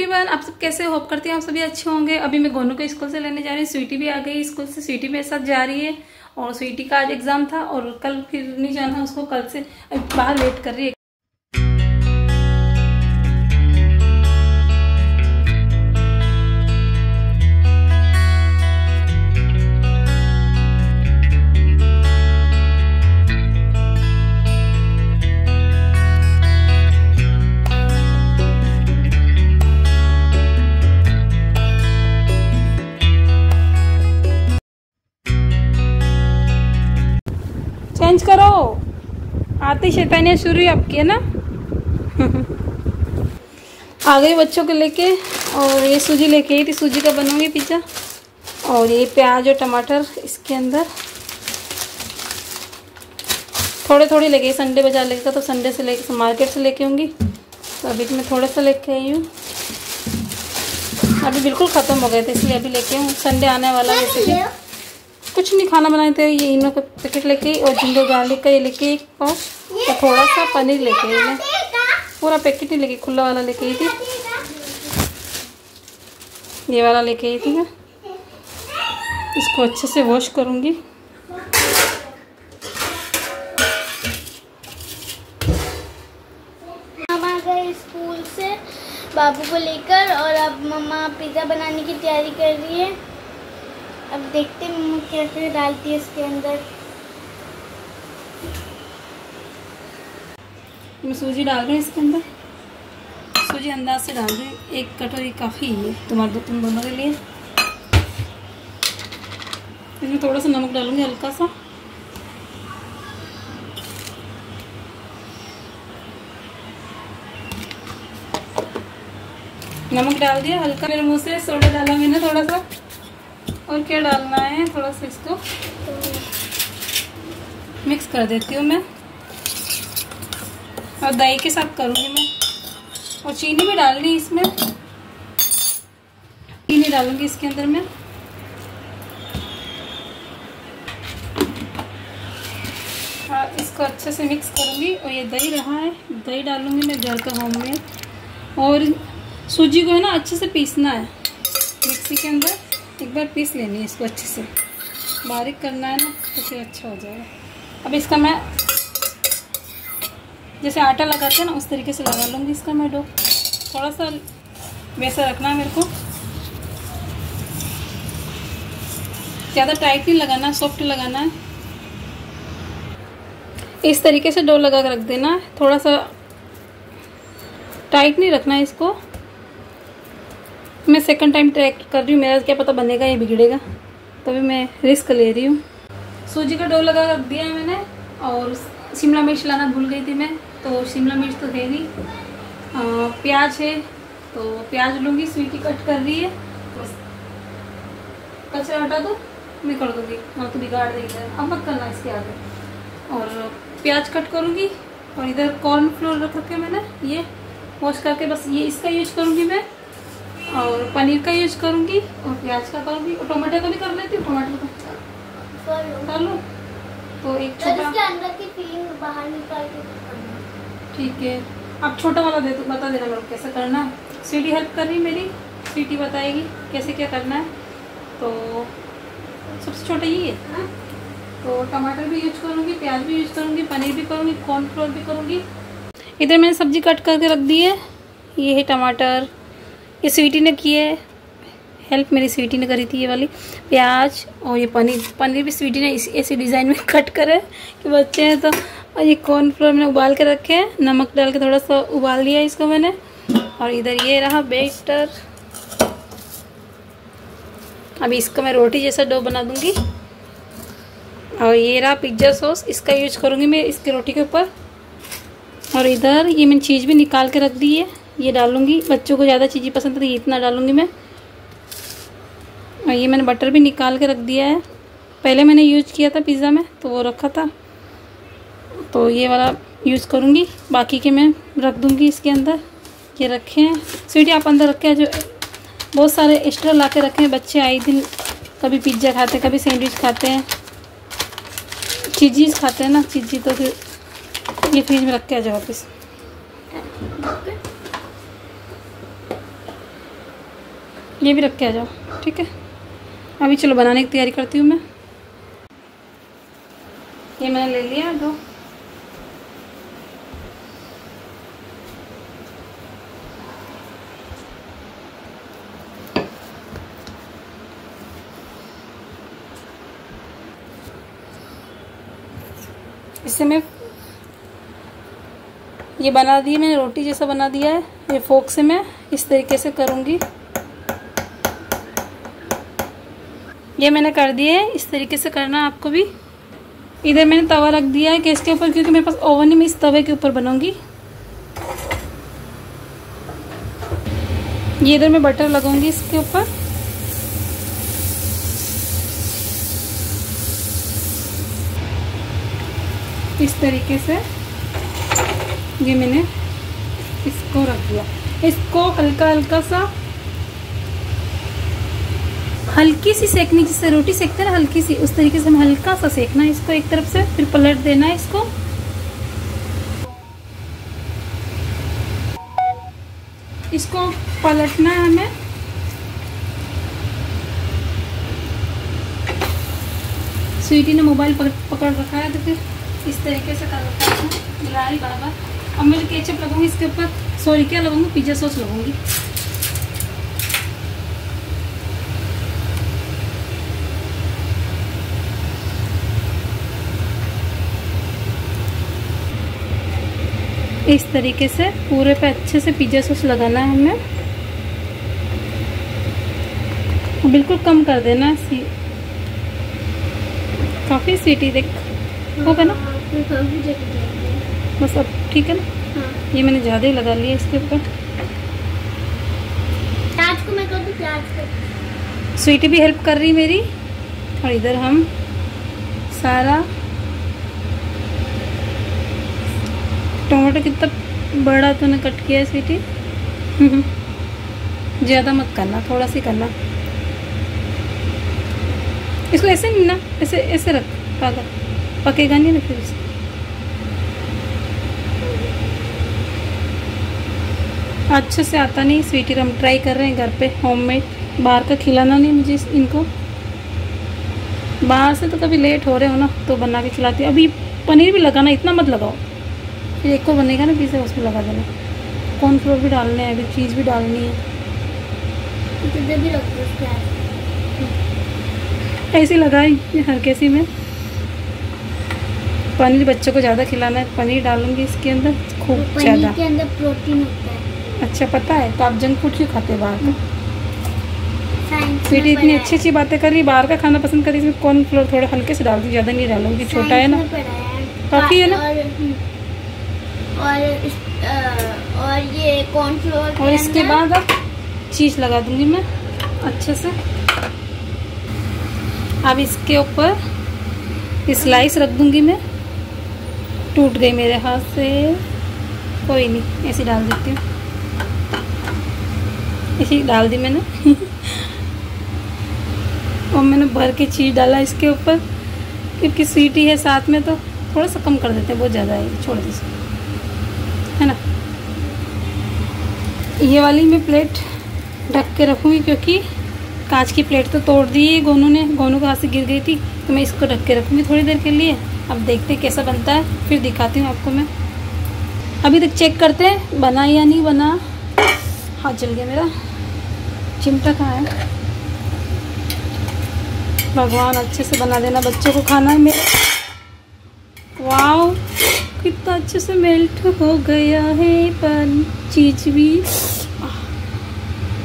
Everyone आप सब कैसे होप करते हैं आप सभी अच्छे होंगे। अभी मैं गोनू को स्कूल से लेने जा रही हूँ। स्वीटी भी आ गई स्कूल से। स्वीटी मेरे साथ जा रही है। और स्वीटी का आज एग्ज़ाम था और कल फिर नहीं जाना उसको, कल से बाहर वेट कर रही है। आते शैतानियाँ शुरू ही आपकी, है ना? आ गई बच्चों को लेके, और ये सूजी लेके आई थी, सूजी का बनूँगी पिज़्ज़ा। और ये प्याज और टमाटर इसके अंदर। थोड़े थोड़े लेके संडे बाज़ार लेके तो संडे से लेके, मार्केट से लेके आऊँगी। तो अभी तो मैं थोड़ा सा लेके आई हूँ। अभी बिल्कुल ख़त्म हो गए थे, इसलिए अभी लेके हूँ संडे आने वाला है, इसलिए। कुछ नहीं खाना बनाए थे, ये इनो का पैकेट लेके और जिंदो गार्लिक का ये लेके एक पाव और थोड़ा सा पनीर लेके आई मैं। पूरा पैकेट ही लेके, खुला वाला लेके आई थी। ये वाला लेके आई थी मैं। इसको अच्छे से वॉश करूँगी। स्कूल से, बाबू को लेकर, और अब मम्मा पिज़्ज़ा बनाने की तैयारी कर रही है। अब देखते हैं मम्मा कैसे डालती है इसके अंदर। मैं सूजी डाल रही हूँ इसके अंदर। सूजी अंदाज से डाल रही हूँ। एक कटोरी काफ़ी है तुम्हारे दो तुम दोनों के लिए। इसमें थोड़ा सा नमक डालूँगी हल्का सा। नमक डाल दिया हल्का। मेरे मुँह से सोडा डाला मैंने थोड़ा सा। और क्या डालना है? थोड़ा सा इसको। मिक्स कर देती हूँ मैं। और दही के साथ करूँगी मैं। और चीनी भी डालनी इसमें। चीनी डालूँगी इसके अंदर मैं। और इसको अच्छे से मिक्स करूँगी। और ये दही रहा है। दही डालूँगी मैं घर का होम में। और सूजी को है ना, अच्छे से पीसना है। मिक्सी के अंदर एक बार पीस लेनी है इसको अच्छे से। बारीक करना है ना तो फिर अच्छा हो जाएगा। अब इसका मैं जैसे आटा लगाते हैं ना, उस तरीके से लगा लूँगी इसका मैं डो। थोड़ा सा वैसा रखना है मेरे को। ज़्यादा टाइट नहीं लगाना सॉफ्ट लगाना है। इस तरीके से डो लगा कर रख देना। थोड़ा सा टाइट नहीं रखना है इसको। मैं सेकंड टाइम ट्राई कर रही हूँ, मेरा क्या पता बनेगा या बिगड़ेगा। तभी मैं रिस्क ले रही हूँ। सूजी का डो लगा रख दिया है मैंने, और शिमला मिर्च लाना भूल गई थी मैं। तो शिमला मिर्च तो है नहीं। प्याज है तो प्याज लूँगी स्वीटी कट कर रही है। बस। कचरा हटा दो मैं कर दूँगी। हाँ तो बिगाड़ देगी। अब मत करना इसके आगे। और प्याज कट करूँगी और इधर कॉर्न फ्लोर रख रखे मैंने ये। वॉश करके बस ये इसका यूज़ करूँगी मैं और पनीर का यूज़ करूँगी और प्याज का करूँगी। और टमाटर का भी कर लेती हूँ टमाटर का कर लो। तो एक छोटा बाहर निकाल के ठीक है। आप छोटा वाला दे दो बता देना मेरे को कैसे करना है। स्वीटी हेल्प कर रही है मेरी। स्वीटी बताएगी कैसे क्या करना है। तो सबसे छोटा यही है। तो टमाटर भी यूज़ करूँगी प्याज भी यूज़ करूँगी पनीर भी करूँगी कॉर्नफ्लोर भी करूँगी। इधर मैंने सब्ज़ी कट करके रख दी है। ये है टमाटर। ये स्वीटी ने की है। हेल्प मेरी स्वीटी ने करी थी ये वाली। प्याज और ये पनीर। पनीर भी स्वीटी ने इसी, ऐसी डिज़ाइन में कट करे कि बच्चे हैं तो और ये कॉर्नफ्लोर मैंने उबाल के रखे हैं। नमक डाल के थोड़ा सा उबाल लिया इसको मैंने। और इधर ये रहा बेटर अभी इसको मैं रोटी जैसा डो बना दूँगी। और ये रहा पिज़्ज़ा सॉस इसका यूज़ करूँगी मैं इसके रोटी के ऊपर। और इधर ये मैंने चीज़ भी निकाल के रख दी है। ये डालूँगी। बच्चों को ज़्यादा चीज़ें पसंद है तो ये इतना डालूँगी मैं। और ये मैंने बटर भी निकाल के रख दिया है। पहले मैंने यूज़ किया था पिज़्ज़ा में तो वो रखा था। तो ये वाला यूज़ करूँगी। बाकी के मैं रख दूँगी इसके अंदर। ये रखे हैं। स्वीटी, आप अंदर रखे हैं जो बहुत सारे एक्स्ट्रा ला के रखे हैं। बच्चे आए दिन कभी पिज़्ज़ा खाते हैं, कभी सैंडविच खाते हैं। चीज़ीज खाते हैं ना चीज़ी तो फिर ये फ्रिज में रख के आ जाओ वापस। ये भी रख के आ जाओ, ठीक है? अभी चलो बनाने की तैयारी करती हूँ मैं। ये मैंने ले लिया, दो। इससे मैं ये बना दी मैंने रोटी जैसा बना दिया है। ये फोक से मैं इस तरीके से करूँगी। ये मैंने कर दिया है इस तरीके से करना आपको भी। इधर मैंने तवा रख दिया है गैस के ऊपर, क्योंकि मेरे पास ओवन ही, मैं इस तवे के ऊपर बनाऊँगी ये इधर मैं बटर लगाऊँगी इसके ऊपर। इस तरीके से ये मैंने इसको रख दिया। इसको हल्का हल्का सा हल्की सी सेकनी जिससे रोटी सेकते हैं ना, हल्की सी, उस तरीके से हमें हल्का सा सेकना है इसको एक तरफ़ से, फिर पलट देना है इसको। इसको पलटना है हमें। स्वीटी ने मोबाइल पकड़ पकड़ रखा है तो फिर इस तरीके से कर रखा है बिलाई बाबा अब मैं केचप लगाऊँगी इसके ऊपर सॉरी क्या लगाऊँगी पिज़्ज़ा सॉस लगाऊँगी इस तरीके से पूरे पे अच्छे से पिज़्ज़ा सॉस लगाना है हमें। बिल्कुल कम कर देना है काफ़ी सीटी देख। होगा ना? बस अब ठीक है ना? हाँ। ये मैंने ज़्यादा ही लगा लिया इसके ऊपर। प्याज को मैं कर दूँ प्याज को। स्वीटी भी हेल्प कर रही मेरी। और इधर हम सारा टमाटर कितना बड़ा तूने कट किया स्वीटी ज़्यादा मत करना थोड़ा सी करना। इसको ऐसे नहीं ना, ऐसे ऐसे रख, पागल। पकेगा नहीं ना फिर इसे? अच्छे से आता नहीं स्वीटी हम ट्राई कर रहे हैं घर पे होममेड बाहर का खिलाना नहीं मुझे इनको। बाहर से तो कभी लेट हो रहे हो ना तो बना के खिलाती अभी पनीर भी लगाना, इतना मत लगाओ। फिर एक को बनेगा ना पिज़्ज़ा उसमें लगा देना। कॉर्नफ्लोर भी डालने हैं अभी चीज़ भी डालनी है। भी रख ऐसे लगाई हर किसी में। पनीर बच्चों को ज़्यादा खिलाना है पनीर डालूँगी इसके अंदर खूब पनीर ज़्यादा। के अंदर प्रोटीन होता है। अच्छा पता है तो आप जंक फ़ूड क्यों खाते बाहर का? में इतनी अच्छी अच्छी बातें कर रही बाहर का खाना पसंद कर इसमें कॉर्नफ्लोर थोड़ा हल्के से डाल दी ज़्यादा नहीं डालूँगी छोटा है ना। काफ़ी है। ना? और इस- अ, और ये कॉर्नफ्लोर और इसके बाद अब चीज़ लगा दूँगी मैं अच्छे से। अब इसके ऊपर स्लाइस रख दूँगी मैं। टूट गई मेरे हाथ से। कोई नहीं ऐसे डाल देती हूँ। ऐसे डाल दी मैंने। और मैंने भर के चीज़ डाला इसके ऊपर क्योंकि सीटी है साथ में तो थोड़ा सा कम कर देते हैं बहुत ज़्यादा है छोड़ दीजिए। है ना? ये वाली मैं प्लेट ढक के रखूँगी क्योंकि कांच की प्लेट तो तोड़ दी है गोनू ने। गोनू के हाथ से गिर गई थी? तो मैं इसको ढक के रखूँगी थोड़ी देर के लिए। अब देखते हैं कैसा बनता है, फिर दिखाती हूँ आपको मैं। अभी तक चेक करते हैं, बना या नहीं बना। हाथ जल गया मेरा। चिमटा कहाँ है? भगवान, अच्छे से बना देना बच्चों को खाना। है मेरे कितना अच्छे से मेल्ट हो गया है पर चीज़ भी।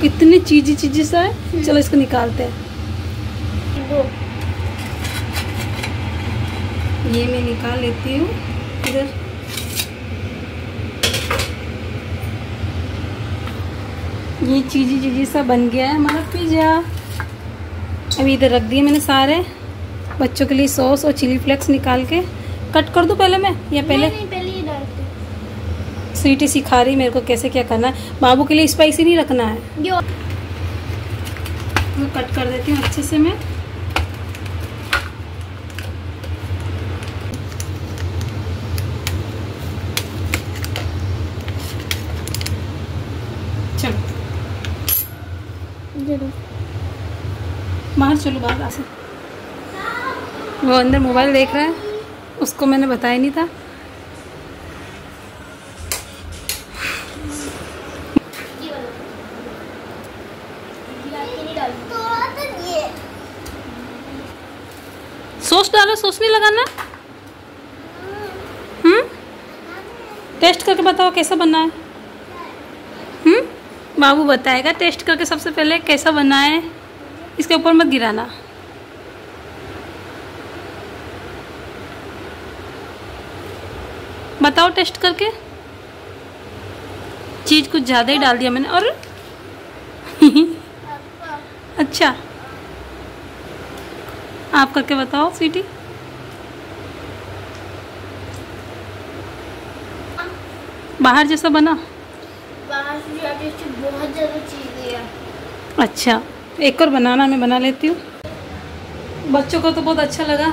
कितनी चीजी चीजी सा है। चलो इसको निकालते हैं। ये मैं निकाल लेती हूँ इधर। ये चीजी चीजी सा बन गया है हमारा पिज़्ज़ा। अभी इधर रख दिए मैंने सारे। बच्चों के लिए सॉस और चिली फ्लेक्स निकाल के। कट कर दूँ पहले मैं या पहले नहीं, नहीं पहले ये डालते हैं। स्वीटी सिखा रही मेरे को कैसे क्या करना है? बाबू के लिए स्पाइसी नहीं रखना है। ये। मैं कट कर देती हूँ अच्छे से मैं। चलो। बाहर चलो बाहर आ वो अंदर मोबाइल देख रहा है। उसको मैंने बताया नहीं था ये वाला गिरा के नहीं डालूँगी। तो तो ये सॉस डालो सॉस नहीं लगाना। हम्म? टेस्ट करके बताओ कैसा बना है। हम्म? बाबू बताएगा टेस्ट करके सबसे पहले कैसा बना है। इसके ऊपर मत गिराना। बताओ टेस्ट करके। चीज़ कुछ ज़्यादा ही डाल दिया मैंने। और? अच्छा। आप करके बताओ स्वीटी बाहर जैसा बना। बाहर से बहुत ज़्यादा चीज़ें हैं अच्छा एक और बनाना मैं बना लेती हूँ। बच्चों को तो बहुत अच्छा लगा।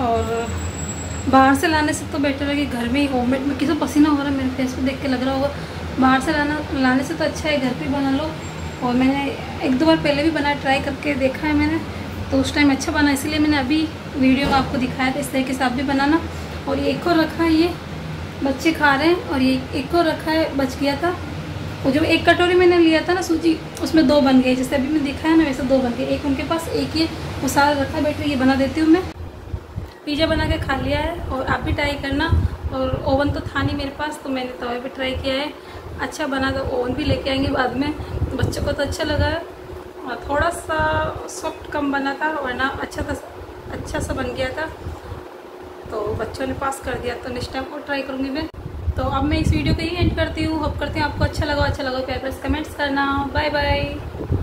और बाहर से लाने से तो बेटर है कि घर में ही होममेड में किसी पसीना हो रहा है मेरे फेस पे देख के लग रहा होगा। बाहर से लाना लाने से तो अच्छा है घर पे बना लो। और मैंने एक दो बार पहले भी बना ट्राई करके देखा है मैंने। तो उस टाइम अच्छा बना, इसलिए मैंने अभी वीडियो में आपको दिखाया था, इस तरीके से आप भी बनाना। और ये एक और रखा है, ये बच्चे खा रहे हैं, और ये एक और रखा है, बच गया था। वो जो एक कटोरी मैंने लिया था ना सूजी, उसमें दो बन गए, जैसे अभी मैं दिखाया ना, वैसे दो बन गए। एक उनके पास, एक ये, वो सारा रखा बैठे, ये बना देती हूँ मैं। पिज़्ज़ा बना के खा लिया है, और आप भी ट्राई करना। और ओवन तो था नहीं मेरे पास तो मैंने तवे पे ट्राई किया है। अच्छा बना तो ओवन भी लेके आएँगे बाद में। बच्चों को तो अच्छा लगा। है थोड़ा सा सॉफ्ट कम बना था, वरना अच्छा था अच्छा सा बन गया था। तो बच्चों ने पास कर दिया तो नेक्स्ट टाइम और ट्राई करूँगी मैं। तो अब मैं इस वीडियो को ही एंड करती हूँ। होप करती हूँ आपको अच्छा लगा अच्छा लगा प्यार कमेंट्स करना। Bye bye